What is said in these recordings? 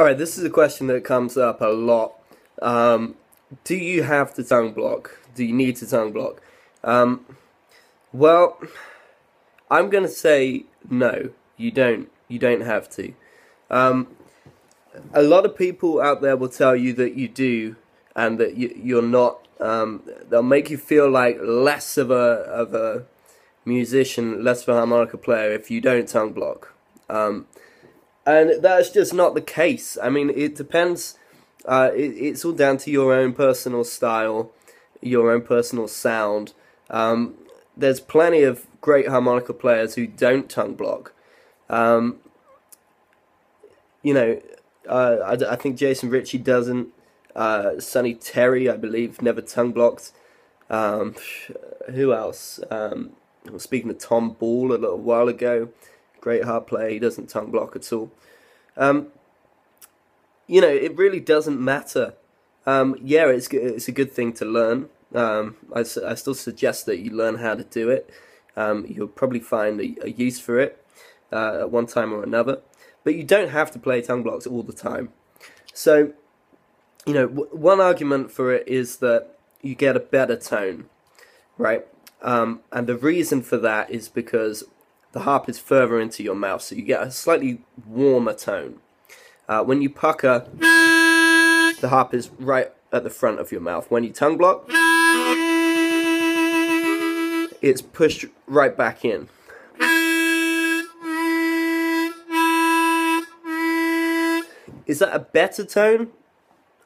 Alright, this is a question that comes up a lot. Um, do you have to tongue block? Do you need to tongue block? Um, well, I'm going to say no, you don't. You don't have to. Um, a lot of people out there will tell you that you do and that you, are not. Um, they'll make you feel like less of a of a musician, less of a harmonica player if you don't tongue block. And that's just not the case. I mean, it depends. Uh, it, it's all down to your own personal style, your own personal sound. Um, there's plenty of great harmonica players who don't tongue block. Um, you know, uh, I, I, think Jason Ricci doesn't. Uh, Sonny Terry, I believe, never tongue blocked. Um, who else? Um, I was speaking to Tom Ball a little while ago. Great harp player. He doesn't tongue block at all. Um, you know, it really doesn't matter. Um, yeah, it's it's a good thing to learn. Um, I, I still suggest that you learn how to do it. Um, you'll probably find a, a use for it uh, at one time or another. But you don't have to play tongue blocks all the time. So, you know, one argument for it is that you get a better tone, right? Um, and the reason for that is because the harp is further into your mouth, so you get a slightly warmer tone. Uh, when you pucker, the harp is right at the front of your mouth. When you tongue block, it's pushed right back in. Is that a better tone?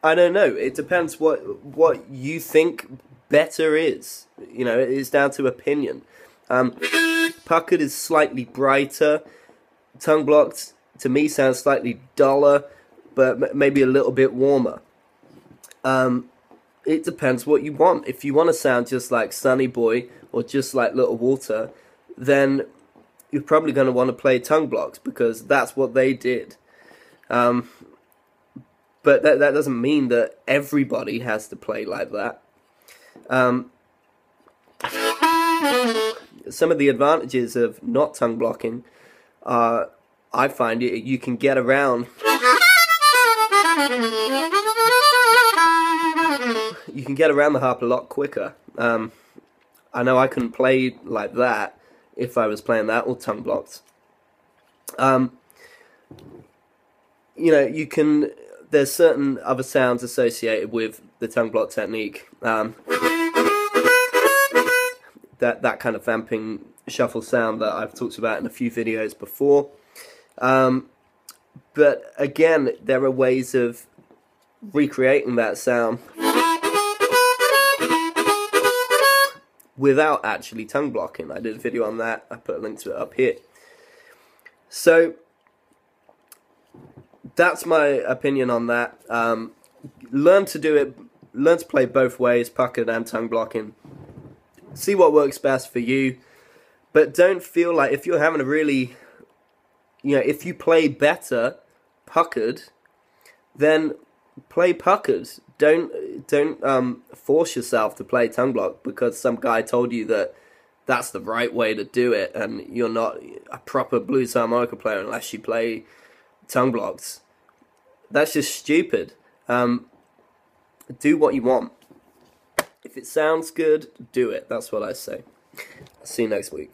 I don't know. It depends what what you think better is. You know, it's down to opinion. Um, puckered is slightly brighter. Tongue blocked to me sounds slightly duller, but maybe a little bit warmer. Um, it depends what you want. If you want to sound just like Sonny Boy or just like Little Walter, then you're probably going to want to play tongue blocks because that's what they did. Um, but that that doesn't mean that everybody has to play like that. Um, some of the advantages of not tongue blocking are, I find it you can get around. You can get around the harp a lot quicker. Um, I know I couldn't play like that if I was playing that or tongue blocked. Um, you know, you can there's certain other sounds associated with the tongue block technique. Um, that that kind of vamping shuffle sound that I've talked about in a few videos before. Um, but again, there are ways of recreating that sound without actually tongue blocking. I did a video on that. I put a link to it up here. So that's my opinion on that. Um, learn to do it. Learn to play both ways, puckered and tongue blocking. See what works best for you, but don't feel like if you're having a really, you know, if you play better puckered, then play puckered. Don't don't um, force yourself to play tongue block because some guy told you that that's the right way to do it, and you're not a proper blues harmonica player unless you play tongue blocks. That's just stupid. Um, do what you want. If it sounds good, do it. That's what I say. see you next week.